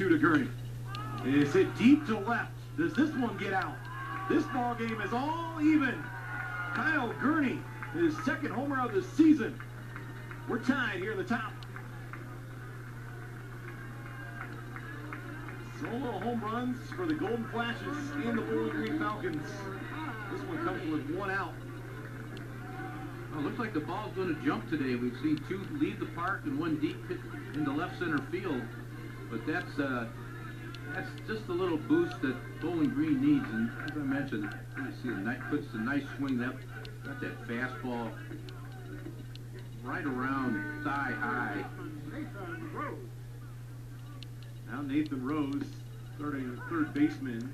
2 to Gurney. Is it deep to left? Does this one get out? This ball game is all even. Kyle Gurney, his second homer of the season. We're tied here in the top. Solo home runs for the Golden Flashes and the Bowling Green Falcons. This one comes with one out. Well, it looks like the ball's going to jump today. We've seen two leave the park and one deep hit into left center field. But that's uh, that's just a little boost that Bowling Green needs. And as I mentioned, you see nice, puts a nice swing that got that fastball right around thigh high. Now Nathan Rose, starting third baseman,